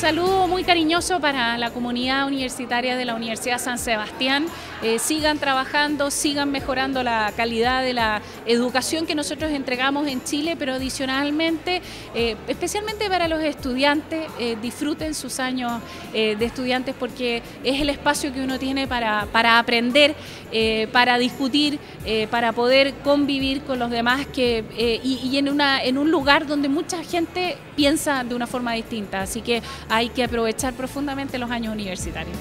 saludo muy cariñoso para la comunidad universitaria de la Universidad San Sebastián. Eh, sigan trabajando, sigan mejorando la calidad de la educación que nosotros entregamos en Chile, pero adicionalmente, eh, especialmente para los estudiantes, eh, disfruten sus años de estudiantes porque es el espacio que uno tiene para, para aprender, para discutir, para poder convivir con los demás que, y, y en, una, en un lugar donde mucha gente piensa de una forma distinta. Así que hay que aprovechar profundamente los años universitarios.